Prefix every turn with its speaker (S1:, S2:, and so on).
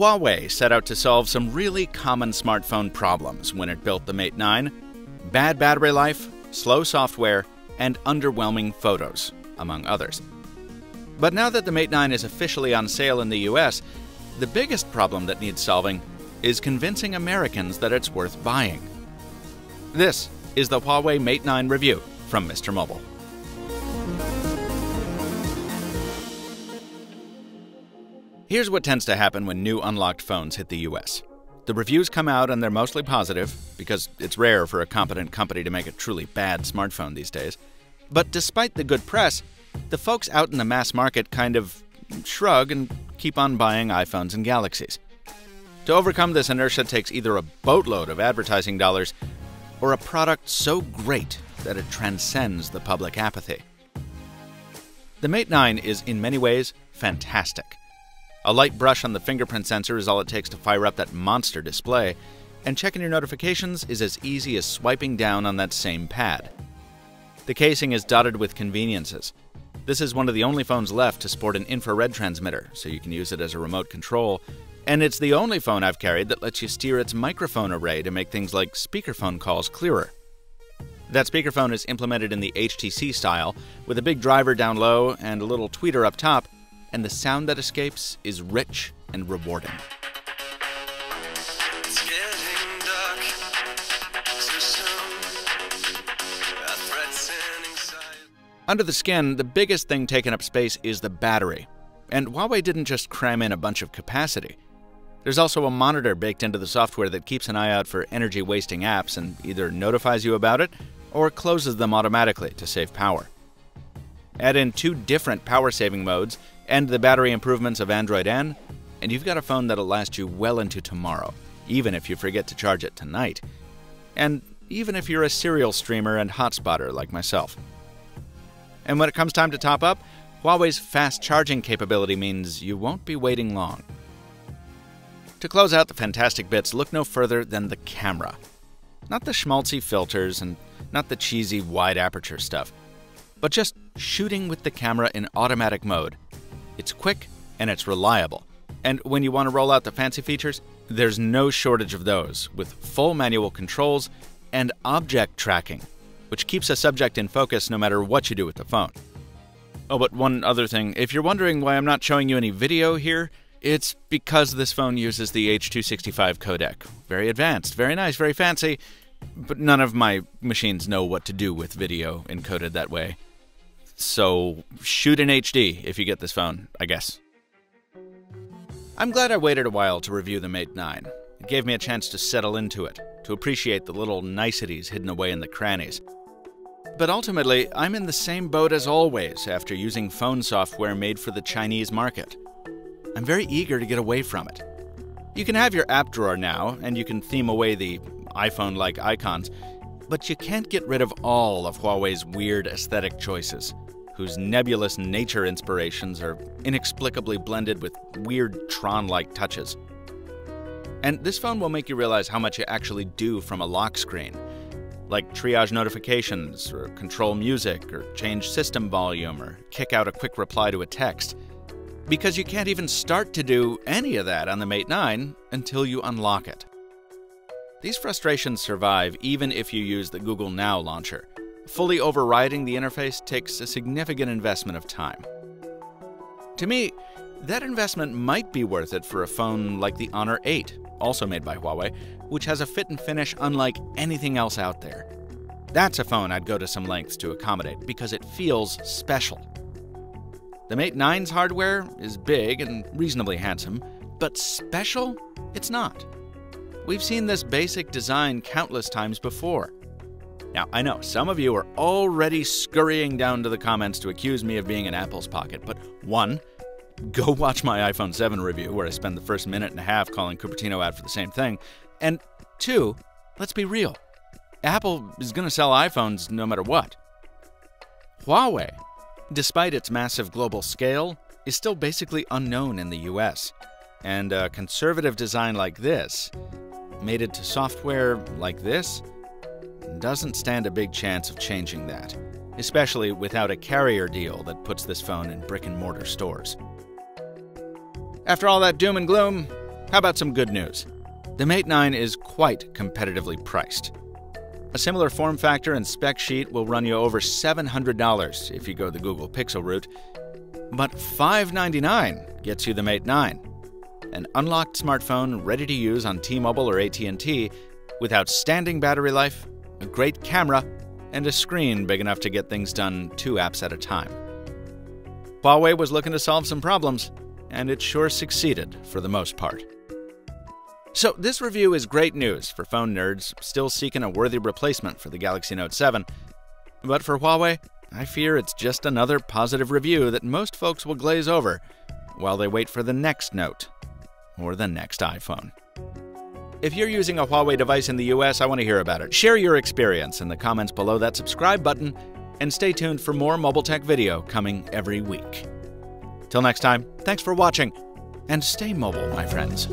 S1: Huawei set out to solve some really common smartphone problems when it built the Mate 9 bad battery life, slow software, and underwhelming photos, among others. But now that the Mate 9 is officially on sale in the US, the biggest problem that needs solving is convincing Americans that it's worth buying. This is the Huawei Mate 9 review from Mr. Mobile. Here's what tends to happen when new unlocked phones hit the US. The reviews come out and they're mostly positive, because it's rare for a competent company to make a truly bad smartphone these days. But despite the good press, the folks out in the mass market kind of shrug and keep on buying iPhones and Galaxies. To overcome this inertia takes either a boatload of advertising dollars or a product so great that it transcends the public apathy. The Mate 9 is in many ways fantastic. A light brush on the fingerprint sensor is all it takes to fire up that monster display, and checking your notifications is as easy as swiping down on that same pad. The casing is dotted with conveniences. This is one of the only phones left to sport an infrared transmitter, so you can use it as a remote control, and it's the only phone I've carried that lets you steer its microphone array to make things like speakerphone calls clearer. That speakerphone is implemented in the HTC style, with a big driver down low and a little tweeter up top, and the sound that escapes is rich and rewarding. Under the skin, the biggest thing taking up space is the battery. And Huawei didn't just cram in a bunch of capacity. There's also a monitor baked into the software that keeps an eye out for energy wasting apps and either notifies you about it or closes them automatically to save power. Add in two different power saving modes and the battery improvements of Android N, and you've got a phone that'll last you well into tomorrow, even if you forget to charge it tonight. And even if you're a serial streamer and hotspotter like myself. And when it comes time to top up, Huawei's fast charging capability means you won't be waiting long. To close out the fantastic bits, look no further than the camera. Not the schmaltzy filters and not the cheesy wide aperture stuff, but just shooting with the camera in automatic mode it's quick and it's reliable. And when you want to roll out the fancy features, there's no shortage of those, with full manual controls and object tracking, which keeps a subject in focus no matter what you do with the phone. Oh, but one other thing if you're wondering why I'm not showing you any video here, it's because this phone uses the H265 codec. Very advanced, very nice, very fancy, but none of my machines know what to do with video encoded that way. So shoot in HD if you get this phone, I guess. I'm glad I waited a while to review the Mate 9. It gave me a chance to settle into it, to appreciate the little niceties hidden away in the crannies. But ultimately, I'm in the same boat as always after using phone software made for the Chinese market. I'm very eager to get away from it. You can have your app drawer now, and you can theme away the iPhone like icons, but you can't get rid of all of Huawei's weird aesthetic choices whose nebulous nature inspirations are inexplicably blended with weird Tron like touches. And this phone will make you realize how much you actually do from a lock screen, like triage notifications, or control music, or change system volume, or kick out a quick reply to a text. Because you can't even start to do any of that on the Mate 9 until you unlock it. These frustrations survive even if you use the Google Now launcher, fully overriding the interface takes a significant investment of time. To me, that investment might be worth it for a phone like the Honor 8, also made by Huawei, which has a fit and finish unlike anything else out there. That's a phone I'd go to some lengths to accommodate because it feels special. The Mate 9's hardware is big and reasonably handsome, but special? It's not. We've seen this basic design countless times before. Now, I know some of you are already scurrying down to the comments to accuse me of being in Apple's pocket, but one, go watch my iPhone 7 review where I spend the first minute and a half calling Cupertino out for the same thing. And two, let's be real. Apple is going to sell iPhones no matter what. Huawei, despite its massive global scale, is still basically unknown in the US. And a conservative design like this, mated to software like this, doesn't stand a big chance of changing that, especially without a carrier deal that puts this phone in brick and mortar stores. After all that doom and gloom, How about some good news? The Mate 9 is quite competitively priced. A similar form factor and spec sheet will run you over $700 if you go the Google Pixel route, but 599 gets you the Mate 9, an unlocked smartphone ready to use on T-Mobile or AT&T with outstanding battery life, a great camera, and a screen big enough to get things done two apps at a time. Huawei was looking to solve some problems, and it sure succeeded for the most part. So, this review is great news for phone nerds still seeking a worthy replacement for the Galaxy Note 7. But for Huawei, I fear it's just another positive review that most folks will glaze over while they wait for the next Note or the next iPhone. If you're using a Huawei device in the US, I want to hear about it. Share your experience in the comments below that subscribe button and stay tuned for more mobile tech video coming every week. Till next time, thanks for watching and stay mobile, my friends.